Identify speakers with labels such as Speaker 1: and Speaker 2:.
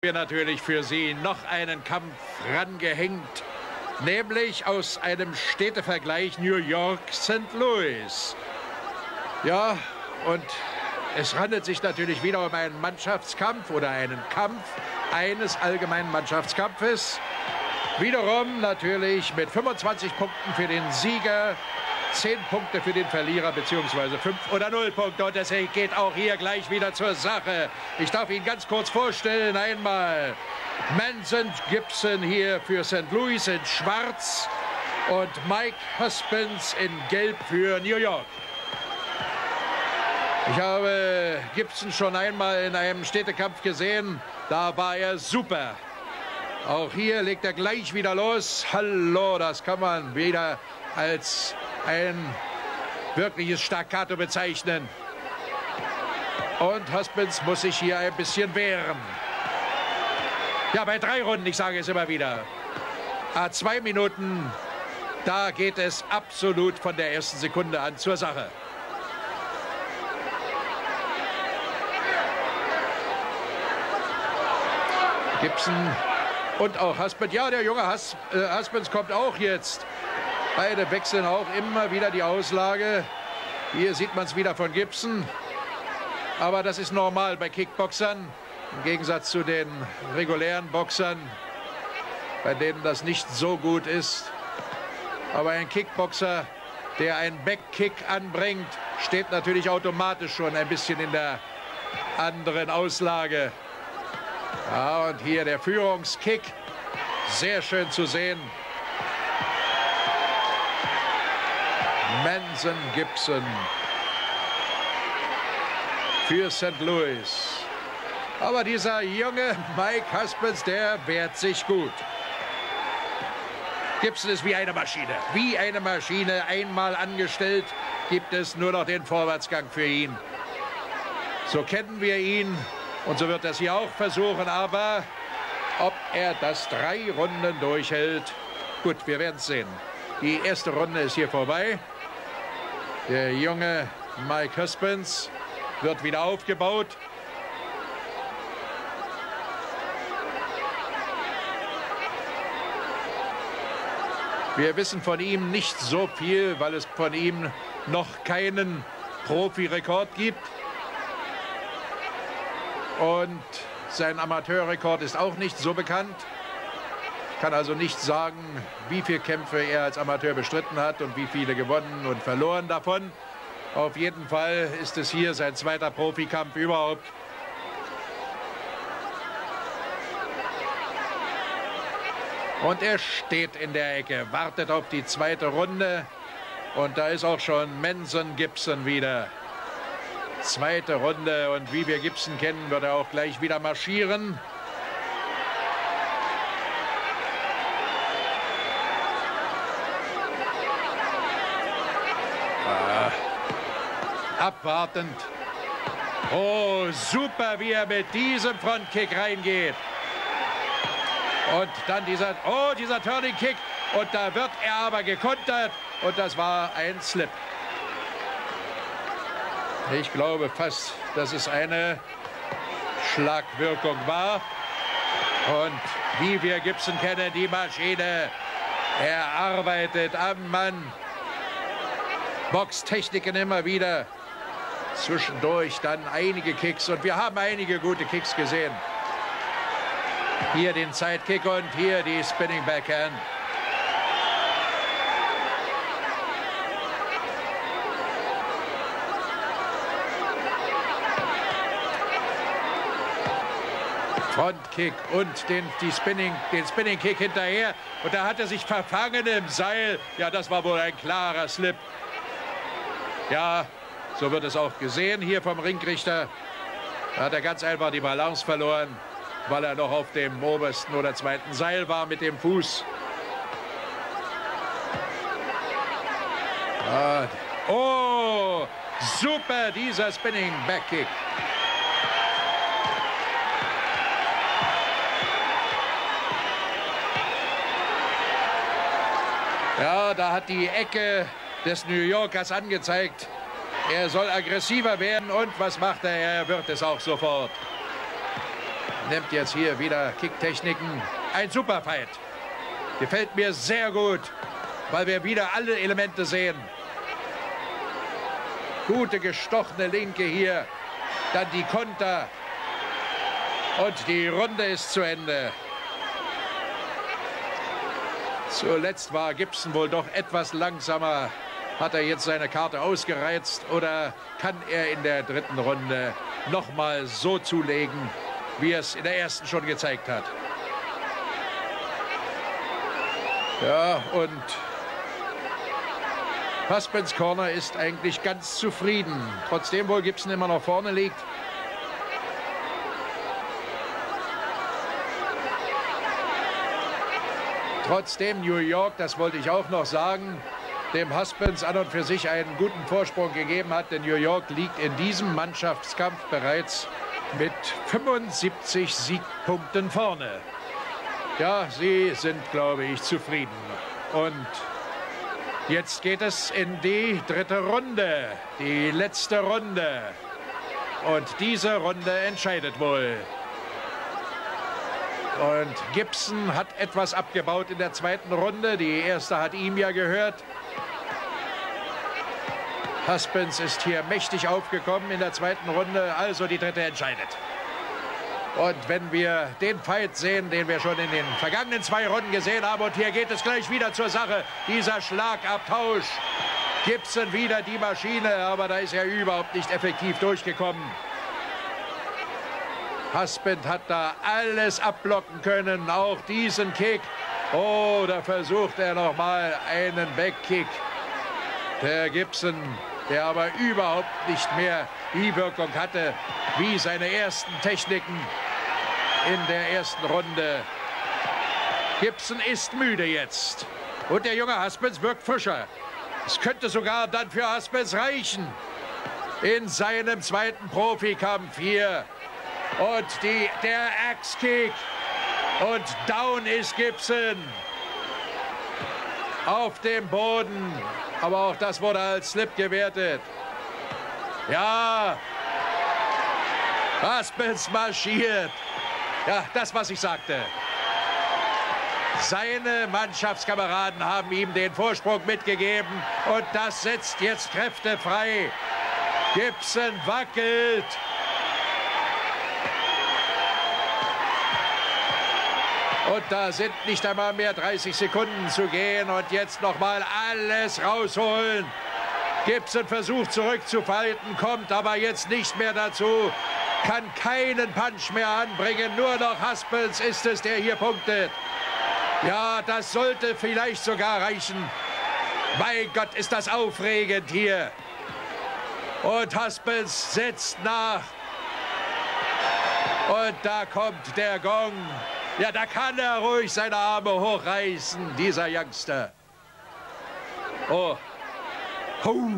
Speaker 1: wir natürlich für Sie noch einen Kampf rangehängt, nämlich aus einem Städtevergleich New York St. Louis. Ja, und es handelt sich natürlich wieder um einen Mannschaftskampf oder einen Kampf eines allgemeinen Mannschaftskampfes. Wiederum natürlich mit 25 Punkten für den Sieger 10 Punkte für den Verlierer, beziehungsweise 5 oder 0 Punkte. Und es geht auch hier gleich wieder zur Sache. Ich darf Ihnen ganz kurz vorstellen, einmal Manson Gibson hier für St. Louis in schwarz und Mike Husbands in gelb für New York. Ich habe Gibson schon einmal in einem Städtekampf gesehen. Da war er super. Auch hier legt er gleich wieder los. Hallo, das kann man wieder als ein wirkliches Staccato bezeichnen. Und Hospins muss sich hier ein bisschen wehren. Ja, bei drei Runden, ich sage es immer wieder. Ah, zwei Minuten, da geht es absolut von der ersten Sekunde an zur Sache. Gibson und auch Husband. Ja, der junge Hus, äh, kommt auch jetzt Beide wechseln auch immer wieder die Auslage. Hier sieht man es wieder von Gibson. Aber das ist normal bei Kickboxern. Im Gegensatz zu den regulären Boxern, bei denen das nicht so gut ist. Aber ein Kickboxer, der einen Backkick anbringt, steht natürlich automatisch schon ein bisschen in der anderen Auslage. Ja, und hier der Führungskick. Sehr schön zu sehen. Manson Gibson für St. Louis. Aber dieser junge Mike Husbands, der wehrt sich gut. Gibson ist wie eine Maschine. Wie eine Maschine. Einmal angestellt, gibt es nur noch den Vorwärtsgang für ihn. So kennen wir ihn und so wird er es hier auch versuchen. Aber ob er das drei Runden durchhält, gut, wir werden es sehen. Die erste Runde ist hier vorbei. Der junge Mike Husbands wird wieder aufgebaut. Wir wissen von ihm nicht so viel, weil es von ihm noch keinen Profi-Rekord gibt. Und sein Amateurrekord ist auch nicht so bekannt kann also nicht sagen, wie viele Kämpfe er als Amateur bestritten hat und wie viele gewonnen und verloren davon. Auf jeden Fall ist es hier sein zweiter Profikampf überhaupt. Und er steht in der Ecke, wartet auf die zweite Runde. Und da ist auch schon Manson Gibson wieder. Zweite Runde und wie wir Gibson kennen, wird er auch gleich wieder marschieren. Abwartend. Oh, super, wie er mit diesem Frontkick reingeht. Und dann dieser, oh, dieser Turning Kick. Und da wird er aber gekontert. Und das war ein Slip. Ich glaube fast, dass es eine Schlagwirkung war. Und wie wir Gibson kennen, die Maschine. Er arbeitet am Mann. Boxtechniken immer wieder. Zwischendurch dann einige Kicks und wir haben einige gute Kicks gesehen. Hier den Sidekick und hier die Spinning Backhand. Frontkick und den, die Spinning, den Spinning Kick hinterher. Und da hat er sich verfangen im Seil. Ja, das war wohl ein klarer Slip. Ja, so wird es auch gesehen hier vom Ringrichter. Da hat er ganz einfach die Balance verloren, weil er noch auf dem obersten oder zweiten Seil war mit dem Fuß. Ah, oh, super dieser Spinning Backkick. Ja, da hat die Ecke des New Yorkers angezeigt, er soll aggressiver werden und was macht er? Er wird es auch sofort. nimmt jetzt hier wieder Kicktechniken. Ein Superfight. Gefällt mir sehr gut, weil wir wieder alle Elemente sehen. Gute gestochene Linke hier. Dann die Konter. Und die Runde ist zu Ende. Zuletzt war Gibson wohl doch etwas langsamer. Hat er jetzt seine Karte ausgereizt oder kann er in der dritten Runde nochmal so zulegen, wie er es in der ersten schon gezeigt hat? Ja, und Husbands Corner ist eigentlich ganz zufrieden. Trotzdem wohl Gibson immer noch vorne liegt. Trotzdem New York, das wollte ich auch noch sagen, dem Husbands an und für sich einen guten Vorsprung gegeben hat. Denn New York liegt in diesem Mannschaftskampf bereits mit 75 Siegpunkten vorne. Ja, sie sind, glaube ich, zufrieden. Und jetzt geht es in die dritte Runde, die letzte Runde. Und diese Runde entscheidet wohl. Und Gibson hat etwas abgebaut in der zweiten Runde. Die erste hat ihm ja gehört. Husbands ist hier mächtig aufgekommen in der zweiten Runde. Also die dritte entscheidet. Und wenn wir den Fight sehen, den wir schon in den vergangenen zwei Runden gesehen haben, und hier geht es gleich wieder zur Sache, dieser Schlagabtausch. Gibson wieder die Maschine, aber da ist er überhaupt nicht effektiv durchgekommen. Husband hat da alles abblocken können, auch diesen Kick. Oh, da versucht er noch mal einen Backkick. Der Gibson, der aber überhaupt nicht mehr die Wirkung hatte wie seine ersten Techniken in der ersten Runde. Gibson ist müde jetzt. Und der junge Husbands wirkt frischer. Es könnte sogar dann für Husbands reichen. In seinem zweiten Profikampf hier und die, der Axe-Kick. Und down ist Gibson. Auf dem Boden. Aber auch das wurde als Slip gewertet. Ja. Aspens marschiert. Ja, das, was ich sagte. Seine Mannschaftskameraden haben ihm den Vorsprung mitgegeben. Und das setzt jetzt Kräfte frei. Gibson wackelt. Und da sind nicht einmal mehr 30 Sekunden zu gehen. Und jetzt noch mal alles rausholen. Gibson versucht zurückzufalten, kommt aber jetzt nicht mehr dazu. Kann keinen Punch mehr anbringen. Nur noch Haspels ist es, der hier punktet. Ja, das sollte vielleicht sogar reichen. Mein Gott, ist das aufregend hier. Und Haspels setzt nach. Und da kommt der Gong. Ja, da kann er ruhig seine Arme hochreißen, dieser Youngster. Oh. Ho.